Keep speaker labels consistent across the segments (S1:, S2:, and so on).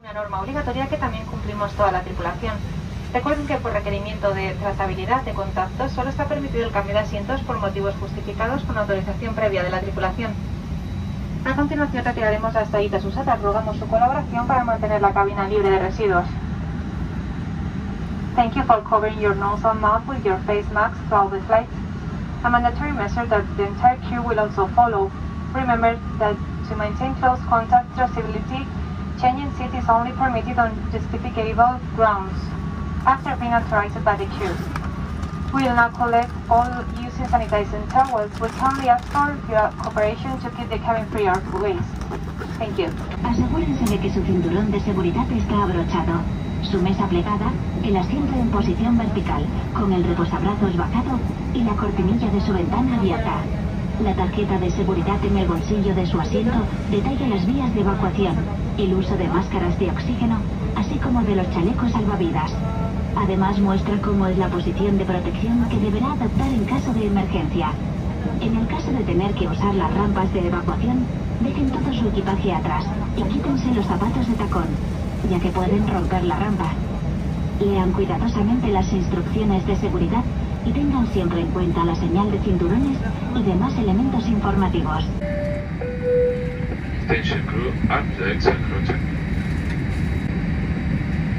S1: Una norma obligatoria que también cumplimos toda la tripulación. Recuerden que por requerimiento de trazabilidad de contactos solo está permitido el cambio de asientos por motivos justificados con autorización previa de la tripulación. A continuación retiraremos las toallitas usadas. Rogamos su colaboración para mantener la cabina libre de residuos. Thank you for covering your nose and mouth with your face mask throughout the flight. A mandatory measure that the entire crew will also follow. Remember that to maintain close contact traceability, changing seat is only permitted on justificable grounds after being authorized by the crew. We will now collect all using sanitizing towels. We kindly ask for your cooperation to keep the cabin free of waste. Thank you.
S2: Asegúrense de que su cinturón de seguridad está abrochado, su mesa plegada, el asiento en posición vertical, con el reposabrazos bajado y la cortinilla de su ventana abierta. La tarjeta de seguridad en el bolsillo de su asiento detalla las vías de evacuación, el uso de máscaras de oxígeno, así como de los chalecos salvavidas. Además muestra cómo es la posición de protección que deberá adoptar en caso de emergencia. En el caso de tener que usar las rampas de evacuación, dejen todo su equipaje atrás y quítense los zapatos de tacón, ya que pueden romper la rampa. Lean cuidadosamente las instrucciones de seguridad y tengan siempre en cuenta la señal de cinturones y demás elementos informativos.
S3: Station crew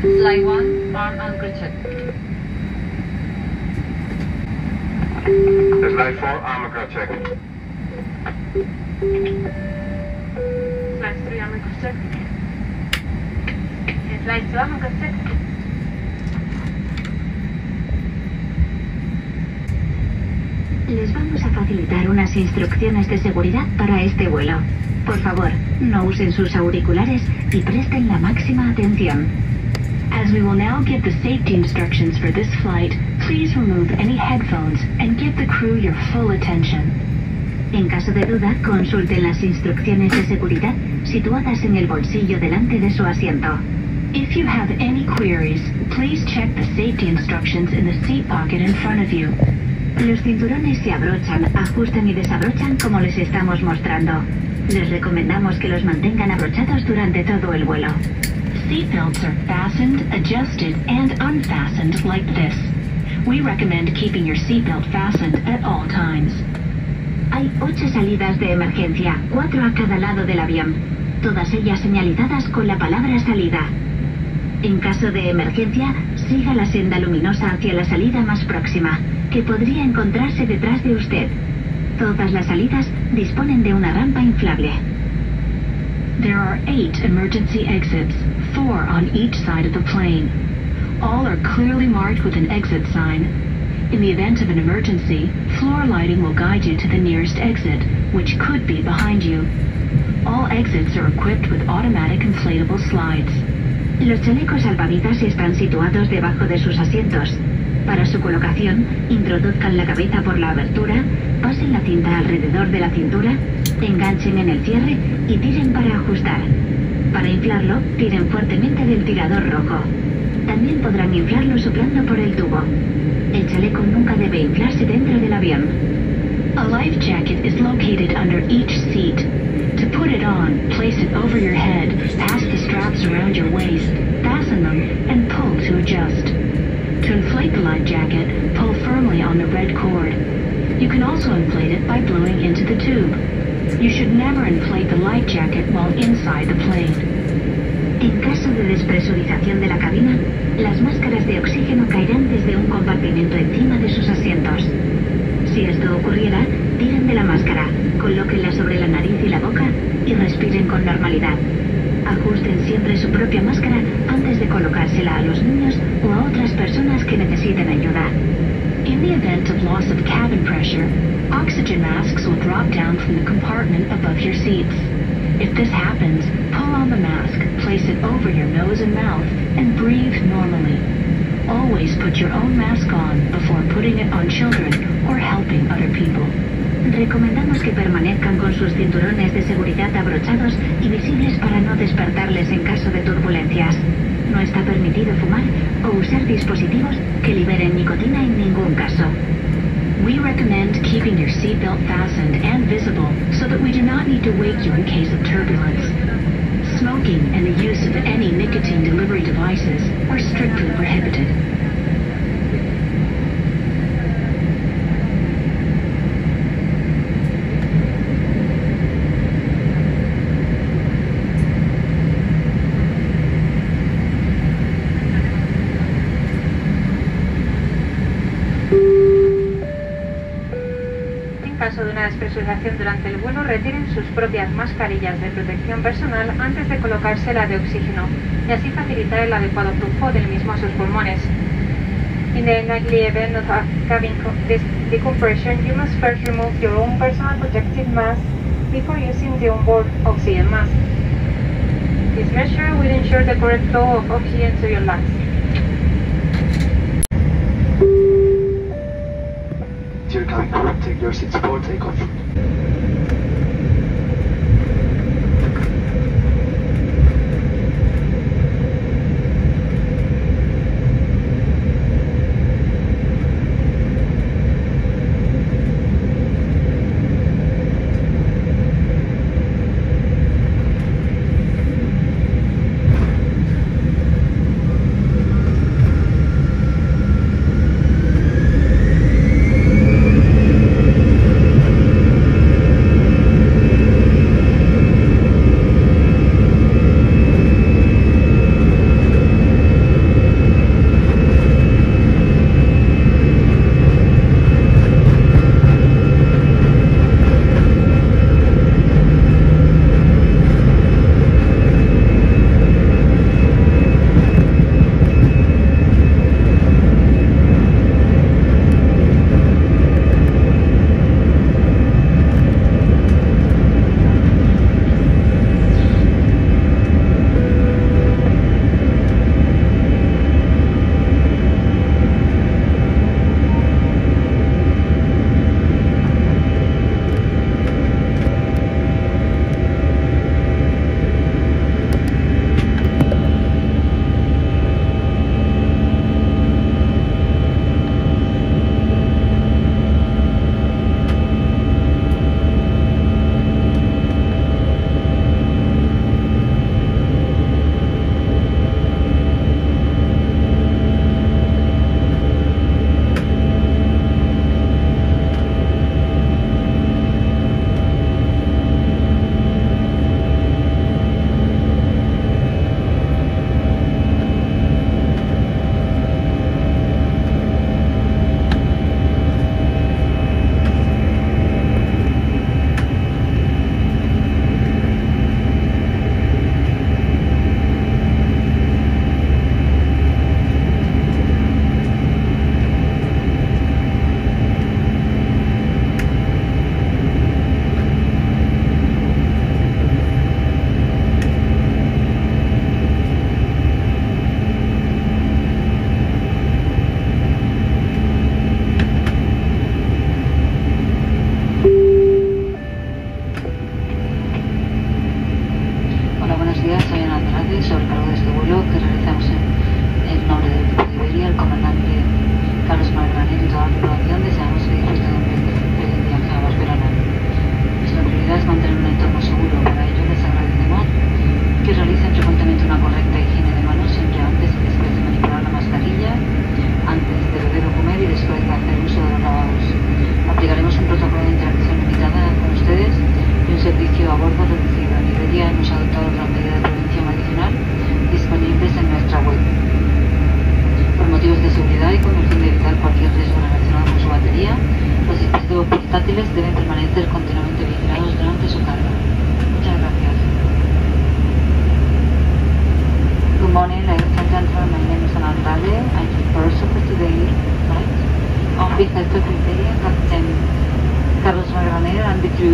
S4: Flight 1, arm anchor check.
S3: Slide 4, armor crew check.
S1: Flight 3, armor check. Flight 2, armor check.
S2: Les vamos a facilitar unas instrucciones de seguridad para este vuelo. Por favor, no usen sus auriculares y presten la máxima atención. As we will now give the safety instructions for this flight, please remove any headphones and give the crew your full attention. En caso de duda, consulten las instrucciones de seguridad situadas en el bolsillo delante de su asiento. If you have any queries, please check the safety instructions in the seat pocket in front of you. Los cinturones se abrochan, ajustan y desabrochan como les estamos mostrando. Les recomendamos que los mantengan abrochados durante todo el vuelo. Are fastened, adjusted, and unfastened like this. We recommend keeping your fastened at all times. Hay ocho salidas de emergencia, cuatro a cada lado del avión, todas ellas señalizadas con la palabra salida. En caso de emergencia, siga la senda luminosa hacia la salida más próxima, que podría encontrarse detrás de usted. Todas las salidas disponen de una rampa inflable. There are eight emergency exits, four on each side of the plane. All are clearly marked with an exit sign. In the event of an emergency, floor lighting will guide you to the nearest exit, which could be behind you. All exits are equipped with automatic inflatable slides. Los chalecos salvavidas están situados debajo de sus asientos. Para su colocación, introduzcan la cabeza por la abertura, pasen la cinta alrededor de la cintura, enganchen en el cierre y tiren para ajustar. Para inflarlo, tiren fuertemente del tirador rojo. También podrán inflarlo soplando por el tubo. El chaleco nunca debe inflarse dentro del avión. A life jacket is located under each seat. To put it on, place it over your head, pass the straps around your waist, fasten them, and pull to adjust. To inflate the life jacket, pull firmly on the red cord. You can also inflate it by blowing into the tube. You should never inflate the life jacket while inside the plane. En caso de despresurización de la cabina, las máscaras de oxígeno caerán desde un compartimento encima de sus asientos. Si esto ocurriera, tiren de la máscara, colóquenla sobre la nariz y la boca y respiren con normalidad. Ajusten siempre su propia máscara antes de colocársela a los niños o a otras personas que necesiten ayuda. In the event of loss of cabin pressure, oxygen masks will drop down from the compartment above your seats. If this happens, pull on the mask, place it over your nose and mouth, and breathe normally.
S5: Always put your own mask on before putting it on children or helping other people. Recomendamos que permanezcan con sus cinturones de seguridad abrochados y visibles para no despertarles en caso de turbulencias. No está permitido fumar o usar dispositivos que liberen nicotina en ningún caso. We recommend keeping your seatbelt fastened and visible so that we do not need to wake you in case of turbulence. Smoking and the use of any nicotine delivery devices are strictly prohibited.
S1: En caso despresurización durante el vuelo, retiren sus propias mascarillas de protección personal antes de colocarse la de oxígeno y así facilitar el adecuado flujo del mismo a sus pulmones. In the unlikely event of a cabin decompression, you must first remove your own personal protective mask before using the onboard oxygen mask. This measure will ensure the correct flow of oxygen to your lungs.
S4: For takeoff.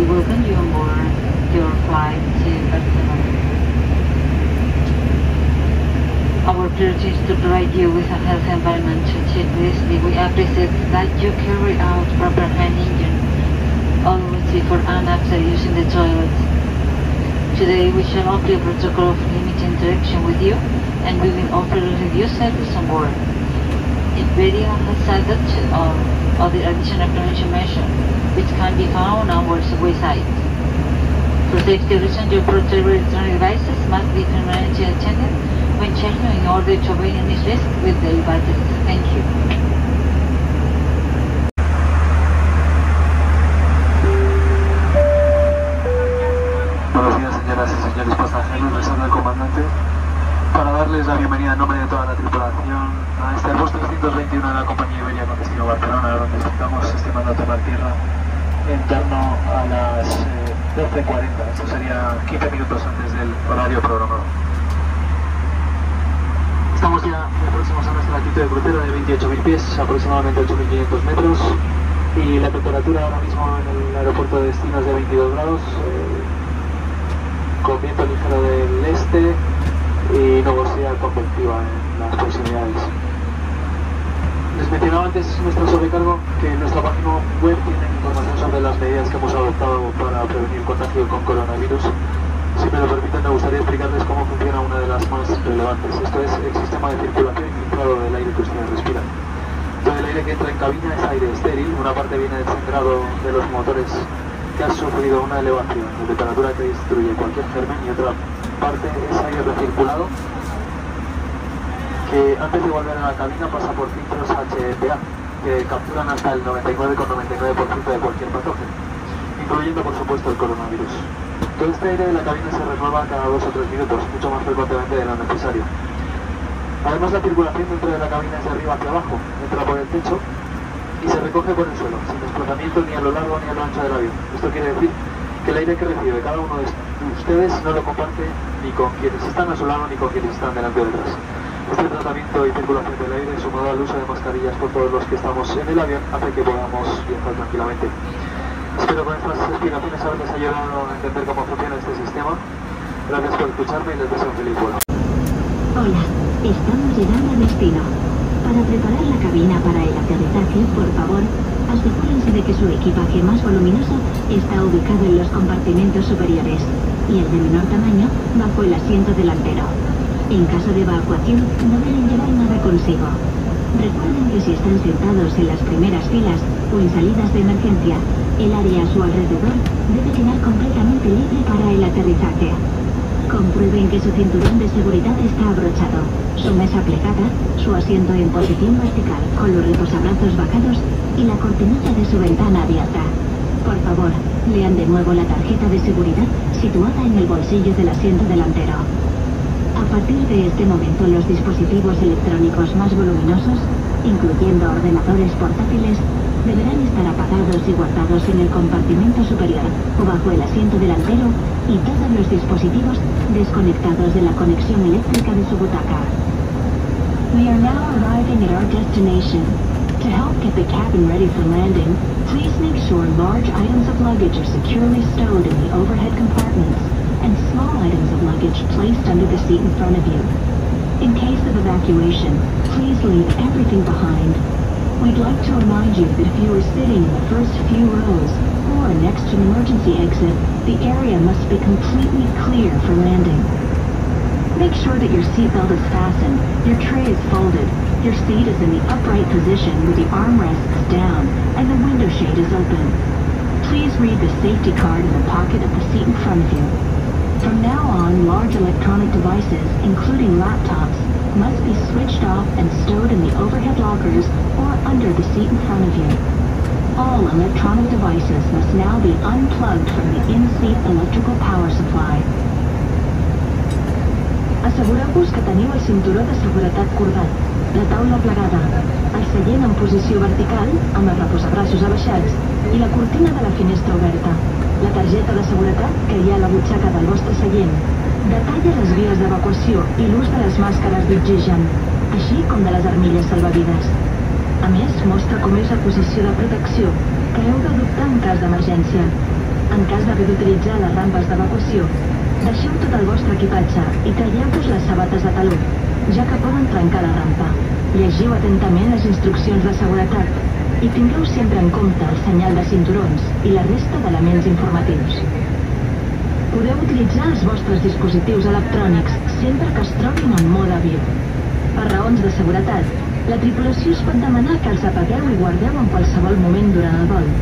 S6: Welcome will continue your flight to Barcelona. Our
S4: priority is to provide you with a healthy environment to checklist. We appreciate that you carry out proper hand hygiene always before and after using the toilet. Today we shall offer a protocol of limited interaction with you and we will offer a review service on board. If video has added to all other additional information measures, which can be found on our website. For safety reasons, your portable electronic devices must be permanently attended when charging in order to avoid any risk with the batteries. Thank you.
S7: La bienvenida en nombre de toda la tripulación a este Airbus 321 de la compañía Iberia con destino Barcelona, donde estamos estimando tomar tierra en torno a las eh, 12.40. Eso sería 15 minutos antes del horario programado. Estamos ya próximos a nuestra altitud de crucero de 28.000 pies, aproximadamente 8.500 metros, y la temperatura ahora mismo en el aeropuerto de destino es de 22 grados, eh, con viento ligero del este y nubosidad convectiva en las proximidades. Les mencionaba antes nuestro sobrecargo que en nuestra página web tienen información sobre las medidas que hemos adoptado para prevenir contagio con coronavirus. Si me lo permiten, me gustaría explicarles cómo funciona una de las más relevantes. Esto es el sistema de circulación infiltrado del aire que ustedes respiran. Todo el aire que entra en cabina es aire estéril, una parte viene del sangrado de los motores que ha sufrido una elevación de temperatura que destruye cualquier germen y otra parte es aire recirculado que antes de volver a la cabina pasa por filtros HPA que capturan hasta el 99,99% de cualquier patógeno, incluyendo por supuesto el coronavirus. Todo este aire de la cabina se renueva cada dos o tres minutos, mucho más frecuentemente de lo necesario. Además la circulación dentro de la cabina es de arriba hacia abajo, entra por el techo y se recoge por el suelo, sin desplazamiento ni a lo largo ni a lo ancho del avión. Esto quiere decir que el aire que recibe cada uno de ustedes no lo comparte ni con quienes están a su lado ni con quienes están delante o detrás. Este tratamiento y circulación del aire, sumado al uso de mascarillas por todos los que estamos en el avión, hace que podamos viajar tranquilamente. Espero con estas explicaciones haberles ayudado a entender cómo funciona este sistema. Gracias por escucharme y les deseo un feliz vuelo.
S2: Hola, estamos llegando a destino. Para preparar la cabina para el aterrizaje, por favor, asegúrense de que su equipaje más voluminoso está ubicado en los compartimentos superiores y el de menor tamaño bajo el asiento delantero. En caso de evacuación, no deben llevar nada consigo. Recuerden que si están sentados en las primeras filas o en salidas de emergencia, el área a su alrededor debe quedar completamente libre para el aterrizaje. Comprueben que su cinturón de seguridad está abrochado, su mesa plegada, su asiento en posición vertical con los reposabrazos bajados y la cortinilla de su ventana abierta. Por favor, lean de nuevo la tarjeta de seguridad situada en el bolsillo del asiento delantero. Partir de este momento, los dispositivos electrónicos más voluminosos, incluyendo ordenadores portátiles, deberán estar apagados y guardados en el compartimento superior o bajo el asiento delantero y todos los dispositivos desconectados de la conexión eléctrica de su butaca. We are now arriving at our destination. To help get the cabin ready for landing, please make sure large items of luggage are securely stowed in the overhead compartments and small items of luggage placed under the seat in front of you. In case of evacuation, please leave everything behind. We'd like to remind you that if you are sitting in the first few rows or next to an emergency exit, the area must be completely clear for landing. Make sure that your seatbelt is fastened, your tray is folded, your seat is in the upright position with the armrests down, and the window shade is open. Please read the safety card in the pocket of the seat in front of you. From now on, large electronic devices, including laptops, must be switched off and stowed in the overhead lockers or under the seat in front of you. All electronic devices must now be unplugged from the in-seat electrical power supply. Assegureu-vos que teniu el cinturó de seguretat cordat, la taula plegada, el seient en posició vertical, amb els reposabraços abaixats, i la cortina de la finestra oberta, la targeta de seguretat que hi ha a la butxaca del vostre seient. Detalla les vies d'evacuació i l'ús de les màscares d'oxigen, així com de les armilles salvavides. A més, mostra com és la posició de protecció que heu d'adoptar en cas d'emergència. En cas d'haver d'utilitzar les rampes d'evacuació, deixeu tot el vostre equipatge i traieu-vos les sabates de taló.
S8: ja que poden trencar la rampa. Llegiu atentament les instruccions de seguretat i tingueu sempre en compte el senyal de cinturons i la resta d'elements informatius. Podeu utilitzar els vostres dispositius electrònics sempre que es trobin en mode avió. Per raons de seguretat, la tripulació us pot demanar que els apagueu i guardeu en qualsevol moment durant el vol.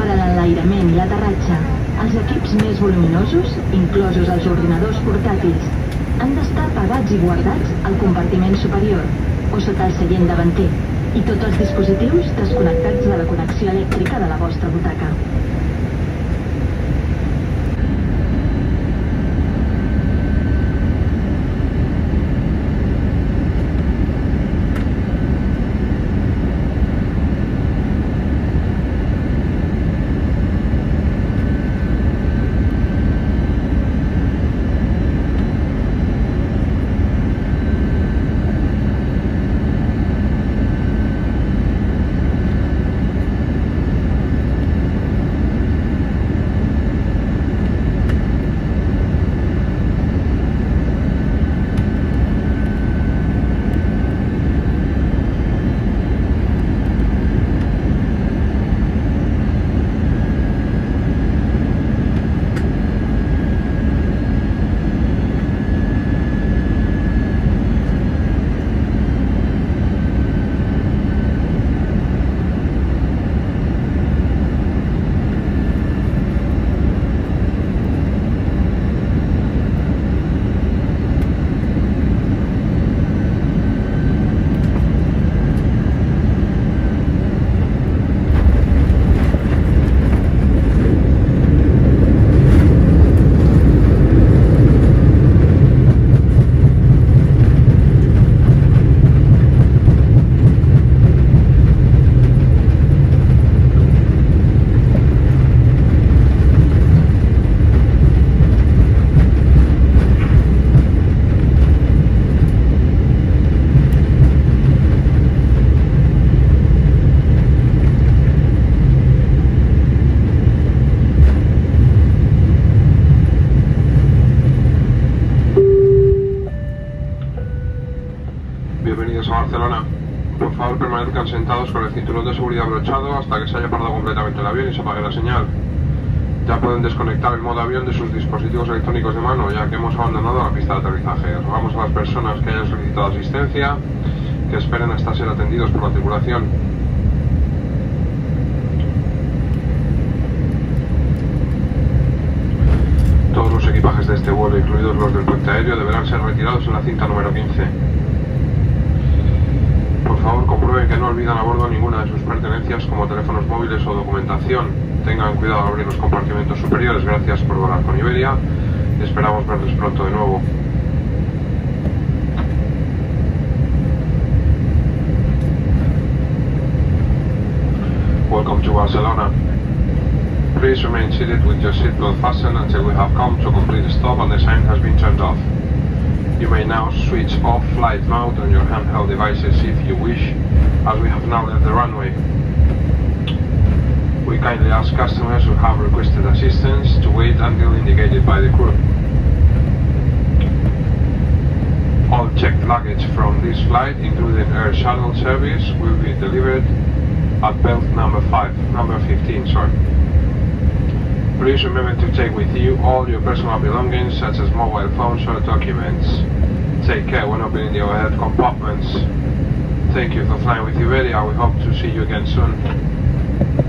S8: Per a l'enlairament i l'aterratge, els equips més voluminosos, inclosos els ordinadors portàtils, han d'estar apagats i guardats al compartiment superior o sota el seient davanter i tots els dispositius desconnectats de la connexió elèctrica de la vostra butaca.
S3: Con el cinturón de seguridad abrochado hasta que se haya parado completamente el avión y se apague la señal. Ya pueden desconectar el modo avión de sus dispositivos electrónicos de mano, ya que hemos abandonado la pista de aterrizaje. Rogamos a las personas que hayan solicitado asistencia que esperen hasta ser atendidos por la tripulación. Todos los equipajes de este vuelo, incluidos los del puente aéreo, deberán ser retirados en la cinta número 15. Por favor, comprueben que no olvidan a bordo ninguna de sus pertenencias como teléfonos móviles o documentación. Tengan cuidado al abrir los compartimentos superiores. Gracias por volar con Iberia. Esperamos verles pronto de nuevo. Welcome to Barcelona. Please remain seated with your seatbelt fastened until we have come to complete stop and the sign has been turned off. You may now switch off flight mode on your handheld devices if you wish, as we have now left the runway. We kindly ask customers who have requested assistance to wait until indicated by the crew. All checked luggage from this flight, including air shuttle service, will be delivered at belt number 5, number 15, sorry. Please remember to take with you all your personal belongings such as mobile phones or documents. Take care when opening the overhead compartments. Thank you for flying with Iberia. We hope to see you again soon.